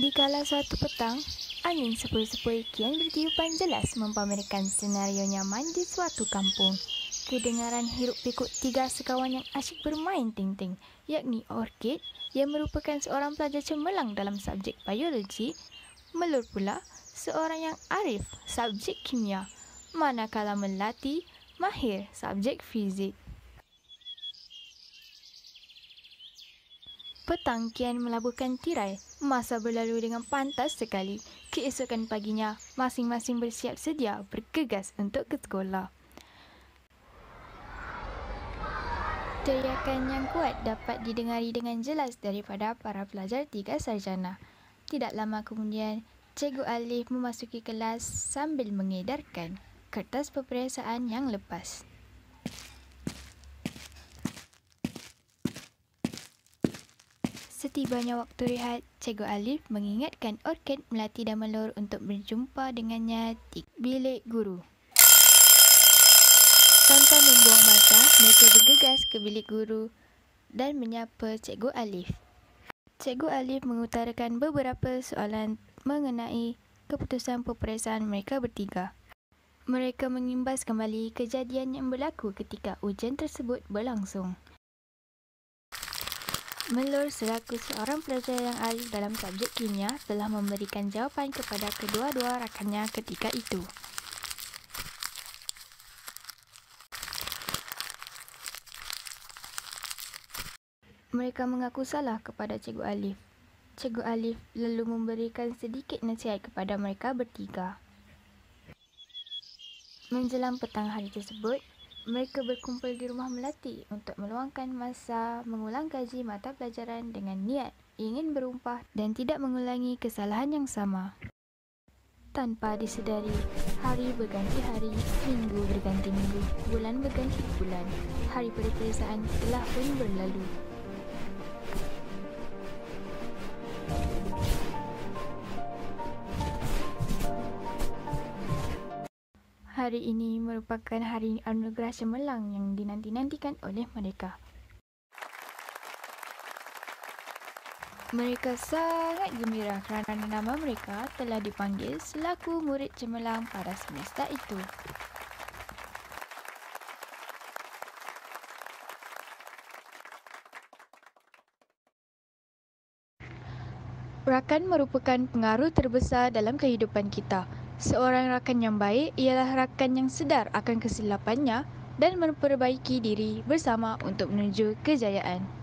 Dikala suatu petang, angin sepoi-sepoi kian bertiupan jelas mempamerkan senario nyaman di suatu kampung. Kedengaran hiruk pikuk tiga sekawan yang asyik bermain ting-ting, yakni Orchid yang merupakan seorang pelajar cemerlang dalam subjek biologi, Melur pula seorang yang arif subjek kimia, manakala Melati mahir subjek fizik. Petang kian melabuhkan tirai. Masa berlalu dengan pantas sekali. Keesokan paginya, masing-masing bersiap sedia bergegas untuk ke sekolah. Teriakan yang kuat dapat didengari dengan jelas daripada para pelajar tiga sarjana. Tidak lama kemudian, Cikgu Alif memasuki kelas sambil mengedarkan kertas peperiksaan yang lepas. Setibanya waktu rehat, Cikgu Alif mengingatkan Orchid Melati dan Melur untuk berjumpa dengannya di bilik guru. Tanpa membuang masa, mereka bergegas ke bilik guru dan menyapa Cikgu Alif. Cikgu Alif mengutarakan beberapa soalan mengenai keputusan peperiksaan mereka bertiga. Mereka mengimbas kembali kejadian yang berlaku ketika ujian tersebut berlangsung. Melur selaku seorang pelajar yang ahli dalam subjek kimia telah memberikan jawapan kepada kedua-dua rakannya ketika itu. Mereka mengaku salah kepada Cikgu Alif. Cikgu Alif lalu memberikan sedikit nasihat kepada mereka bertiga. Menjelang petang hari tersebut, mereka berkumpul di rumah Melati untuk meluangkan masa mengulang kaji mata pelajaran dengan niat ingin berumpah dan tidak mengulangi kesalahan yang sama. Tanpa disedari, hari berganti hari, minggu berganti minggu, bulan berganti bulan. Hari peperiksaan telah pun berlalu. Hari ini merupakan hari anugerah cemerlang yang dinanti-nantikan oleh mereka. Mereka sangat gembira kerana nama mereka telah dipanggil selaku murid cemerlang pada semester itu. Rakan merupakan pengaruh terbesar dalam kehidupan kita. Seorang rakan yang baik ialah rakan yang sedar akan kesilapannya dan memperbaiki diri bersama untuk menuju kejayaan.